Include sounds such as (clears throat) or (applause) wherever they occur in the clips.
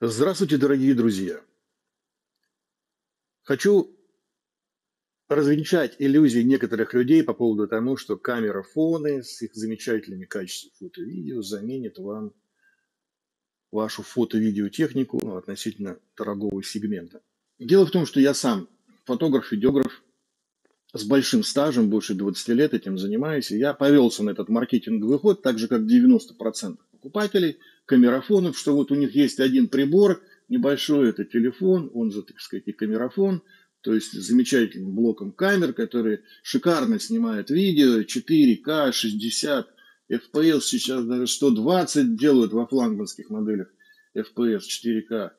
Здравствуйте, дорогие друзья! Хочу развенчать иллюзии некоторых людей по поводу того, что камера фоны с их замечательными качествами фото и видео заменит вам вашу фото-видеотехнику относительно дорогого сегмента. Дело в том, что я сам фотограф-видеограф с большим стажем, больше 20 лет этим занимаюсь, и я повелся на этот маркетинговый ход, так же как 90% покупателей камерафонов, что вот у них есть один прибор, небольшой это телефон, он же, так сказать, и камерафон, то есть замечательным блоком камер, который шикарно снимает видео, 4К, 60 FPS, сейчас даже 120 делают во флагманских моделях FPS 4К,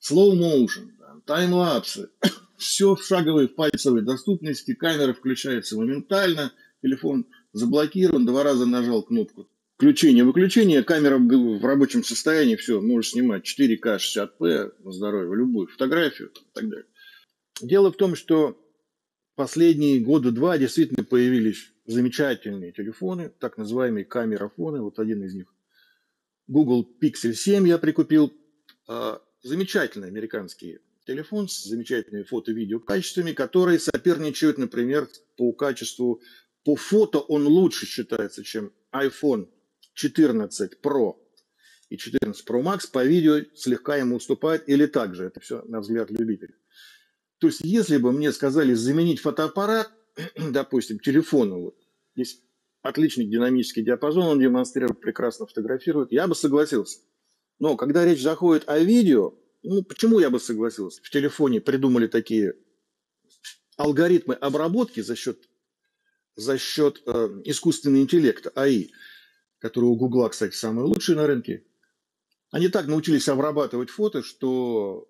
slow motion, таймлапсы, все в шаговой, пальцевой доступности, камера включается моментально, телефон заблокирован, два раза нажал кнопку включение-выключение, камера в рабочем состоянии, все, можешь снимать 4К 60p на здоровье, любую фотографию и так далее. Дело в том, что последние года два действительно появились замечательные телефоны, так называемые камерафоны, вот один из них. Google Pixel 7 я прикупил. А, замечательный американский телефон с замечательными фото-видео качествами, которые соперничают, например, по качеству, по фото он лучше считается, чем iPhone 14 Pro и 14 Pro Max, по видео слегка ему уступает или также, это все на взгляд любителя. То есть, если бы мне сказали заменить фотоаппарат, (clears throat) допустим, телефону, вот, здесь отличный динамический диапазон, он демонстрирует, прекрасно фотографирует, я бы согласился. Но когда речь заходит о видео, ну, почему я бы согласился? В телефоне придумали такие алгоритмы обработки за счет, за счет э, искусственного интеллекта, АИ, который у Гугла, кстати, самый лучший на рынке. Они так научились обрабатывать фото, что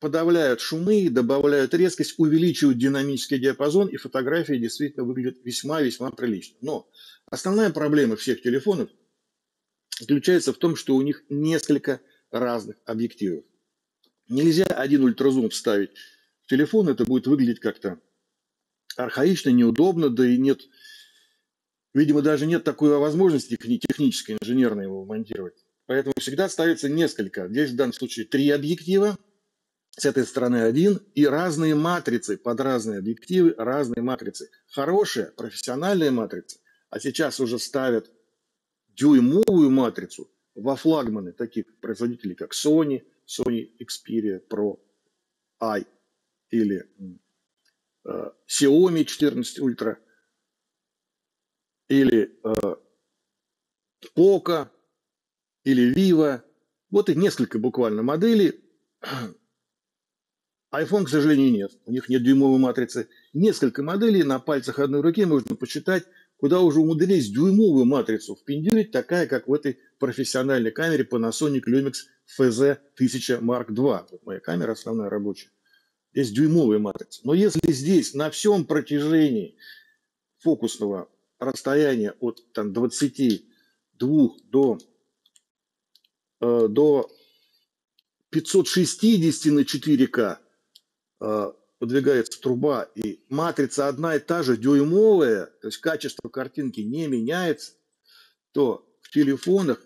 подавляют шумы, добавляют резкость, увеличивают динамический диапазон, и фотографии действительно выглядят весьма-весьма прилично. Но основная проблема всех телефонов заключается в том, что у них несколько разных объективов. Нельзя один ультразум вставить в телефон, это будет выглядеть как-то архаично, неудобно, да и нет, видимо, даже нет такой возможности технической, инженерной его монтировать. Поэтому всегда ставится несколько. Здесь в данном случае три объектива, с этой стороны один, и разные матрицы под разные объективы, разные матрицы. Хорошие, профессиональные матрицы, а сейчас уже ставят дюймовую матрицу во флагманы таких производителей, как Sony, Sony Xperia Pro i или э, Xiaomi 14 Ultra или э, Poco или Vivo. Вот их несколько буквально моделей. (clears throat) iPhone, к сожалению, нет. У них нет дюймовой матрицы. Несколько моделей на пальцах одной руки можно посчитать, куда уже умудрились дюймовую матрицу впендюрить, такая, как в этой профессиональной камере Panasonic Lumix FZ1000 Mark II. Вот моя камера основная рабочая. Здесь дюймовая матрица. Но если здесь на всем протяжении фокусного расстояния от там, 22 до, э, до 560 на 4К э, подвигается труба, и матрица одна и та же, дюймовая, то есть качество картинки не меняется, то в телефонах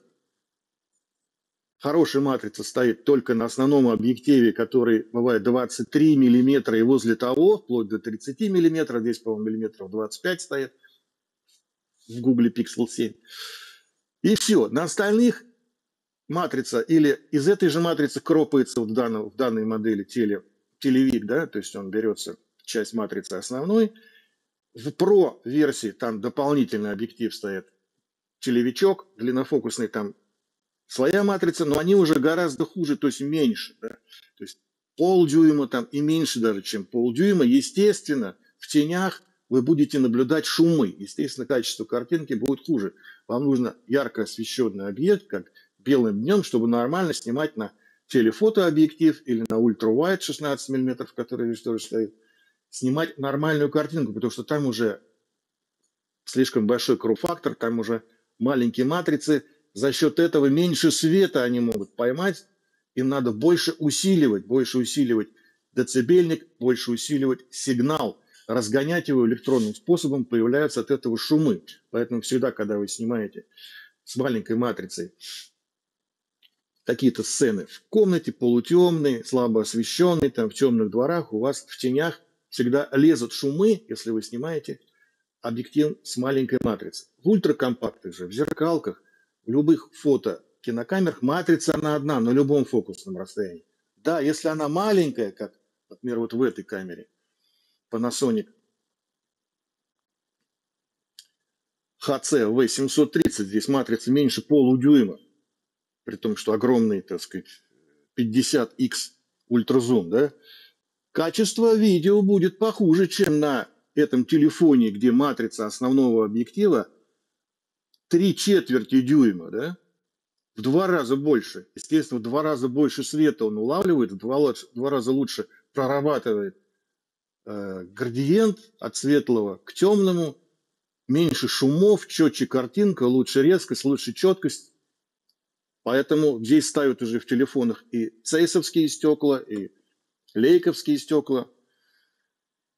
хорошая матрица стоит только на основном объективе, который бывает 23 миллиметра и возле того, вплоть до 30 миллиметров, здесь, по-моему, миллиметров 25 стоит в Google Pixel 7. И все. На остальных матрица или из этой же матрицы кропается в, данном, в данной модели теле телевик, да, то есть он берется часть матрицы основной. В Pro версии там дополнительный объектив стоит телевичок, длиннофокусный там своя матрица, но они уже гораздо хуже, то есть меньше, да, то есть полдюйма там и меньше даже, чем полдюйма. Естественно, в тенях вы будете наблюдать шумы. Естественно, качество картинки будет хуже. Вам нужно ярко освещенный объект, как белым днем, чтобы нормально снимать на телефотообъектив или на ультравайд 16 мм, который тоже стоит, снимать нормальную картинку, потому что там уже слишком большой круг-фактор, там уже маленькие матрицы, за счет этого меньше света они могут поймать, им надо больше усиливать, больше усиливать децибельник, больше усиливать сигнал разгонять его электронным способом, появляются от этого шумы. Поэтому всегда, когда вы снимаете с маленькой матрицей какие-то сцены в комнате, полутемные, слабо освещенные, там в темных дворах, у вас в тенях всегда лезут шумы, если вы снимаете объектив с маленькой матрицей. В ультракомпактных же, в зеркалках, любых фото кинокамерах матрица она одна на любом фокусном расстоянии. Да, если она маленькая, как, например, вот в этой камере Panasonic HC V730, здесь матрица меньше полудюйма, при том, что огромный, так сказать, 50x ультразум, да, качество видео будет похуже, чем на этом телефоне, где матрица основного объектива три четверти дюйма, да, в два раза больше. Естественно, в два раза больше света он улавливает, в два, в два раза лучше прорабатывает э, градиент от светлого к темному, меньше шумов, четче картинка, лучше резкость, лучше четкость. Поэтому здесь ставят уже в телефонах и цейсовские стекла, и лейковские стекла.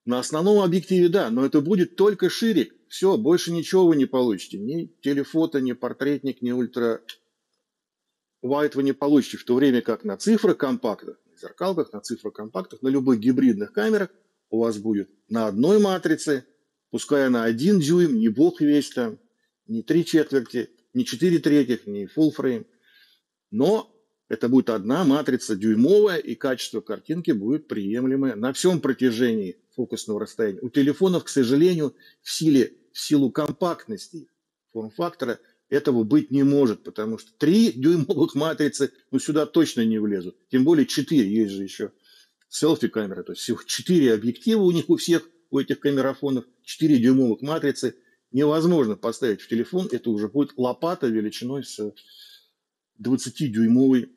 На основном объективе, да, но это будет только шире. Все, больше ничего вы не получите. Ни телефото, ни портретник, ни ультра wide вы не получите. В то время как на цифрокомпактах, на зеркалках, на цифрокомпактах, на любых гибридных камерах у вас будет на одной матрице, пускай на один дюйм, не бог весь там, не три четверти, не четыре третьих, не full frame, но это будет одна матрица дюймовая, и качество картинки будет приемлемое на всем протяжении фокусного расстояния. У телефонов, к сожалению, в, силе, в силу компактности форм-фактора этого быть не может, потому что три (laughs) дюймовых матрицы ну, сюда точно не влезут. Тем более четыре, есть же еще селфи-камеры, то есть всего четыре объектива у них у всех, у этих камерафонов, четыре дюймовых матрицы. Невозможно поставить в телефон, это уже будет лопата величиной с 20-дюймовый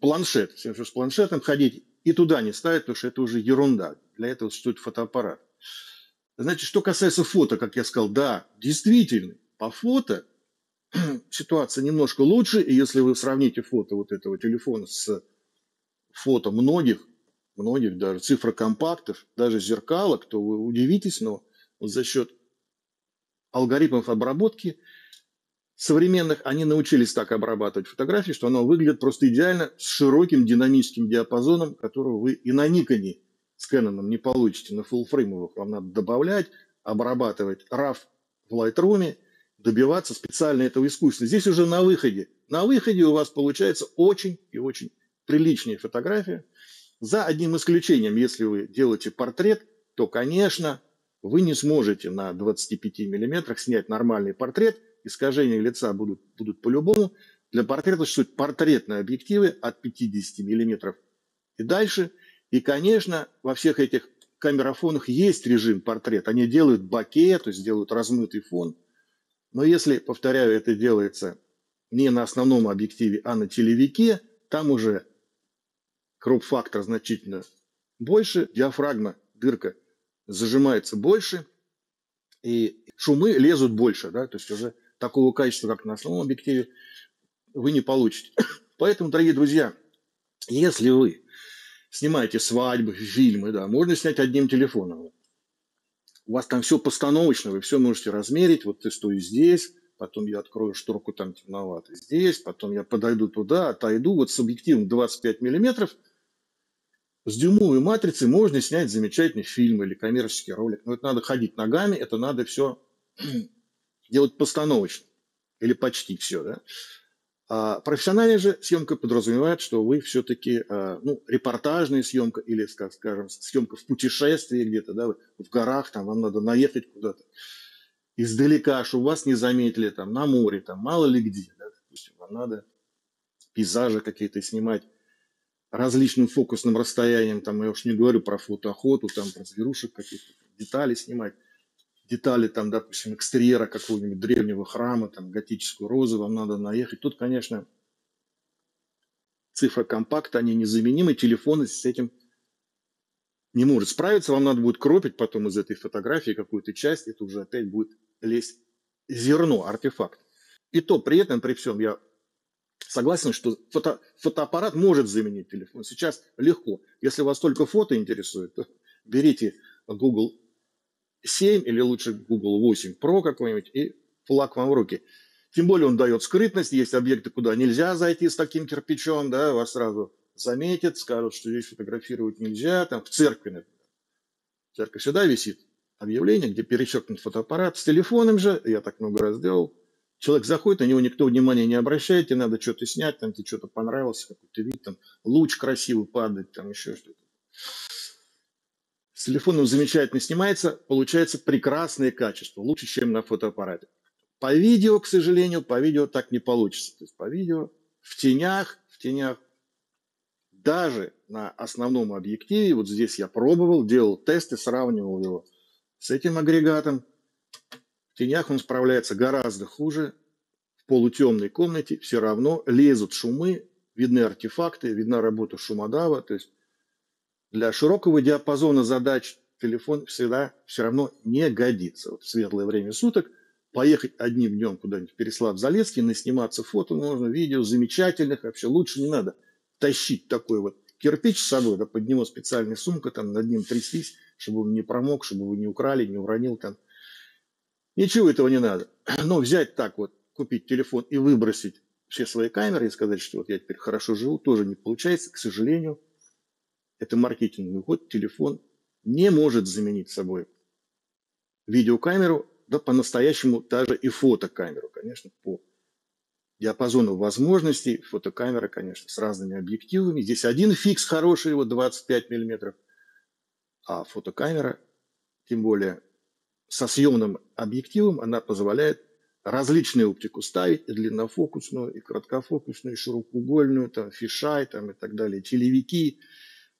планшет. Все, что с планшетом ходить и туда не ставить, потому что это уже ерунда. Для этого существует фотоаппарат. Значит, что касается фото, как я сказал, да, действительно, по фото (clears throat) ситуация немножко лучше, и если вы сравните фото вот этого телефона с фото многих, многих даже цифрокомпактов, даже зеркалок, то вы удивитесь, но за счет алгоритмов обработки – современных, они научились так обрабатывать фотографии, что оно выглядит просто идеально с широким динамическим диапазоном, которого вы и на Никоне с Canon не получите, на фуллфреймовых. Вам надо добавлять, обрабатывать RAW в Lightroom, добиваться специально этого искусства. Здесь уже на выходе. На выходе у вас получается очень и очень приличная фотография. За одним исключением, если вы делаете портрет, то, конечно, вы не сможете на 25 миллиметрах снять нормальный портрет – искажения лица будут, будут по-любому. Для портрета существуют портретные объективы от 50 мм и дальше. И, конечно, во всех этих камерафонах есть режим портрет. Они делают боке, то есть делают размытый фон. Но если, повторяю, это делается не на основном объективе, а на телевике, там уже кроп-фактор значительно больше, диафрагма, дырка зажимается больше, и шумы лезут больше, да, то есть уже такого качества, как на основном объективе, вы не получите. (coughs) Поэтому, дорогие друзья, если вы снимаете свадьбы, фильмы, да, можно снять одним телефоном. У вас там все постановочно, вы все можете размерить. Вот ты стою здесь, потом я открою шторку там темновато здесь, потом я подойду туда, отойду. Вот с объективом 25 миллиметров с дюймовой матрицей можно снять замечательный фильм или коммерческий ролик. Но это надо ходить ногами, это надо все делать постановочно, или почти все, да. А профессиональная же съемка подразумевает, что вы все-таки, а, ну, репортажная съемка или, скажем, съемка в путешествии где-то, да, в горах, там вам надо наехать куда-то издалека, чтобы вас не заметили, там, на море, там, мало ли где, да, допустим, вам надо пейзажи какие-то снимать различным фокусным расстоянием, там, я уж не говорю про фотоохоту, там, про зверушек каких-то, детали снимать детали, там, допустим, экстерьера какого-нибудь древнего храма, там, готическую розу, вам надо наехать. Тут, конечно, цифра компакта, они незаменимы, телефон с этим не может справиться, вам надо будет кропить потом из этой фотографии какую-то часть, это уже опять будет лезть зерно, артефакт. И то при этом, при всем, я согласен, что фото, фотоаппарат может заменить телефон. Сейчас легко. Если вас только фото интересует, то берите Google 7 или лучше Google 8 Pro какой-нибудь и флаг вам в руки. Тем более он дает скрытность, есть объекты, куда нельзя зайти с таким кирпичом, да, вас сразу заметят, скажут, что здесь фотографировать нельзя, там в церкви, например. Церковь сюда висит объявление, где перечеркнут фотоаппарат. С телефоном же, я так много раз делал, человек заходит, на него никто внимания не обращает, тебе надо что-то снять, там тебе что-то понравилось, какой-то вид, там луч красивый падает, там еще что-то. С телефоном замечательно снимается, получается прекрасное качество, лучше, чем на фотоаппарате. По видео, к сожалению, по видео так не получится. То есть по видео в тенях, в тенях, даже на основном объективе, вот здесь я пробовал, делал тесты, сравнивал его с этим агрегатом. В тенях он справляется гораздо хуже. В полутемной комнате все равно лезут шумы, видны артефакты, видна работа шумодава. То есть для широкого диапазона задач телефон всегда все равно не годится. Вот в светлое время суток поехать одним днем куда-нибудь в Переслав-Залесский, насниматься фото можно, видео замечательных, вообще лучше не надо тащить такой вот кирпич с собой, да, под него специальная сумка, там над ним трястись, чтобы он не промок, чтобы вы не украли, не уронил там. Ничего этого не надо. (clears throat) Но взять так вот, купить телефон и выбросить все свои камеры и сказать, что вот я теперь хорошо живу, тоже не получается. К сожалению, это маркетинговый ход. Телефон не может заменить собой видеокамеру, да по-настоящему даже и фотокамеру, конечно, по диапазону возможностей. Фотокамера, конечно, с разными объективами. Здесь один фикс хороший, вот 25 миллиметров, а фотокамера, тем более со съемным объективом, она позволяет различную оптику ставить, и длиннофокусную, и краткофокусную, и широкоугольную, там, фишай там, и так далее, телевики.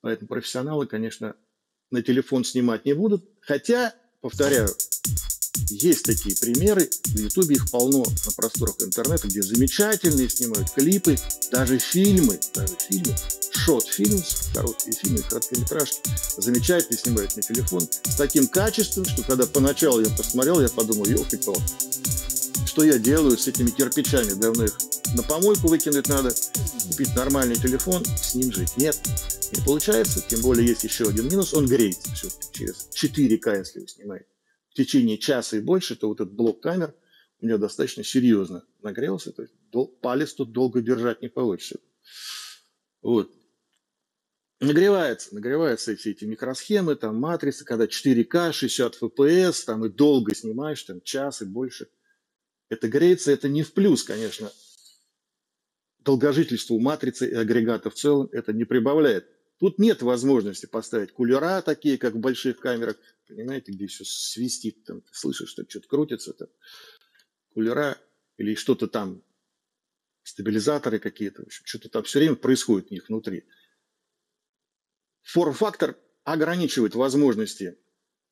Поэтому профессионалы, конечно, на телефон снимать не будут. Хотя, повторяю, есть такие примеры, в Ютубе их полно на просторах интернета, где замечательные снимают клипы, даже фильмы, даже фильмы, шот-фильм, короткие фильмы, короткометражки, замечательно снимают на телефон с таким качеством, что когда поначалу я посмотрел, я подумал, елки палки что я делаю с этими кирпичами, давно их на помойку выкинуть надо, купить нормальный телефон, с ним жить. Нет, не получается, тем более есть еще один минус, он греется все через 4К, если вы снимаете в течение часа и больше, то вот этот блок камер у меня достаточно серьезно нагрелся. То есть палец тут долго держать не получится. Вот. Нагревается, нагреваются эти, эти микросхемы, там матрицы, когда 4К, 60 FPS, там и долго снимаешь, там час и больше. Это греется, это не в плюс, конечно. Долгожительству матрицы и агрегата в целом это не прибавляет. Тут нет возможности поставить кулера такие, как в больших камерах, понимаете, где все свистит, там, слышишь, что что-то крутится, там, кулера или что-то там, стабилизаторы какие-то, что-то там все время происходит у них внутри. Форм-фактор ограничивает возможности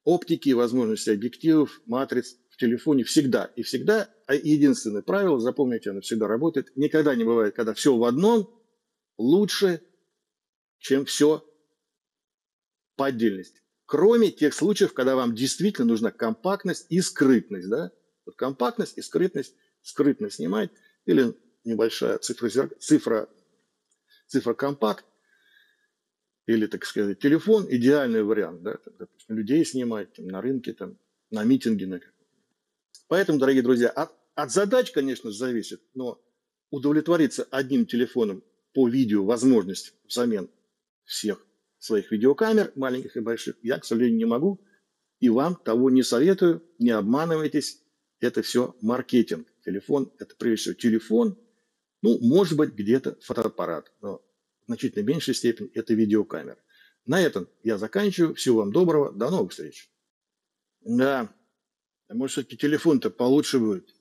оптики, возможности объективов, матриц в телефоне всегда. И всегда, а единственное правило, запомните, оно всегда работает, никогда не бывает, когда все в одном лучше, чем все по отдельности. Кроме тех случаев, когда вам действительно нужна компактность и скрытность. Да? Вот компактность и скрытность. Скрытно снимать или небольшая цифра, цифра, цифра компакт или, так сказать, телефон – идеальный вариант. Да? допустим, людей снимать там, на рынке, там, на митинге. На... Поэтому, дорогие друзья, от, от задач, конечно, зависит, но удовлетвориться одним телефоном по видео возможность взамен всех своих видеокамер, маленьких и больших, я, к сожалению, не могу. И вам того не советую, не обманывайтесь. Это все маркетинг. Телефон – это прежде всего телефон, ну, может быть, где-то фотоаппарат, но в значительно меньшей степени это видеокамера. На этом я заканчиваю. Всего вам доброго. До новых встреч. Да, а может, все-таки телефон-то получше будет.